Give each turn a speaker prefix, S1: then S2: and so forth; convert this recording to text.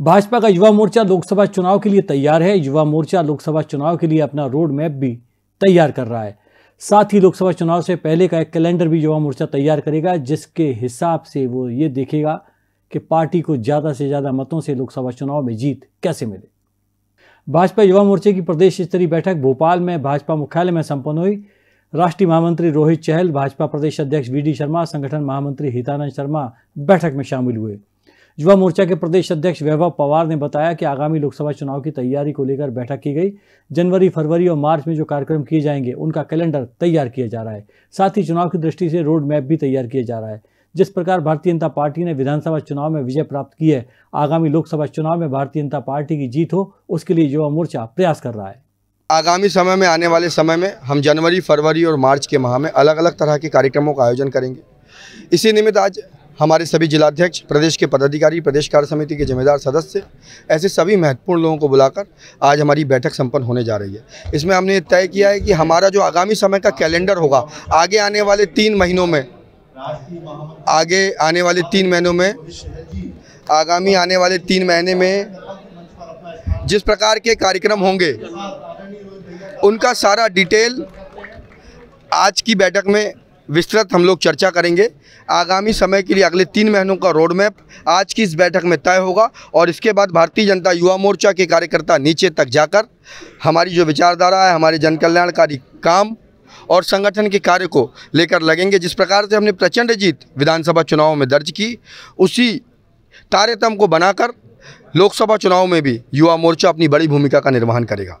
S1: भाजपा का युवा मोर्चा लोकसभा चुनाव के लिए तैयार है। युवा मोर्चा लोकसभा चुनाव के लिए अपना रोड मैप भी तैयार कर रहा है। साथ ही लोकसभा चुनाव से पहले का एक कैलेंडर भी युवा मोर्चा तैयार करेगा, जिसके हिसाब से वो ये देखेगा कि पार्टी को ज़्यादा से ज़्यादा मतों से लोकसभा चुनाव में जीत कैसे मिले। भाजपा युवा मोर्चे की प्रदेश स्तरीय बैठक भोपाल में भाजपा मुख्यालय में संपन्न हुई। राष्ट्रीय महामंत्री रोहित चहल, भाजपा प्रदेश अध्यक्ष वी शर्मा, संगठन महामंत्री हितानंद शर्मा बैठक में शामिल हुए। युवा मोर्चा के प्रदेश अध्यक्ष वैभव पवार ने बताया कि आगामी लोकसभा चुनाव की तैयारी को लेकर बैठक की गई। जनवरी, फरवरी और मार्च में जो कार्यक्रम किए जाएँगे, उनका कैलेंडर तैयार किया जा रहा है। साथ ही चुनाव की दृष्टि से रोड मैप भी तैयार किया जा रहा है। जिस प्रकार भारतीय जनता पार्टी ने विधानसभा चुनाव में विजय प्राप्त की है, आगामी लोकसभा चुनाव में भारतीय जनता पार्टी की जीत हो, उसके लिए युवा मोर्चा प्रयास कर रहा है।
S2: आगामी समय में, आने वाले समय में हम जनवरी, फरवरी और मार्च के माह में अलग अलग तरह के कार्यक्रमों का आयोजन करेंगे। इसी निमित्त आज हमारे सभी जिलाध्यक्ष, प्रदेश के पदाधिकारी, प्रदेश कार्य समिति के जिम्मेदार सदस्य, ऐसे सभी महत्वपूर्ण लोगों को बुलाकर आज हमारी बैठक संपन्न होने जा रही है। इसमें हमने तय किया है कि हमारा जो आगामी समय का कैलेंडर होगा, आगे आने वाले तीन महीनों में, आगे आने वाले तीन महीनों में, आगामी आने वाले तीन महीने में जिस प्रकार के कार्यक्रम होंगे, उनका सारा डिटेल आज की बैठक में विस्तृत हम लोग चर्चा करेंगे। आगामी समय के लिए अगले तीन महीनों का रोड मैप आज की इस बैठक में तय होगा और इसके बाद भारतीय जनता युवा मोर्चा के कार्यकर्ता नीचे तक जाकर हमारी जो विचारधारा है, हमारे जनकल्याणकारी काम और संगठन के कार्य को लेकर लगेंगे। जिस प्रकार से हमने प्रचंड जीत विधानसभा चुनाव में दर्ज की, उसी तारतम को बनाकर लोकसभा चुनाव में भी युवा मोर्चा अपनी बड़ी भूमिका का निर्वहन करेगा।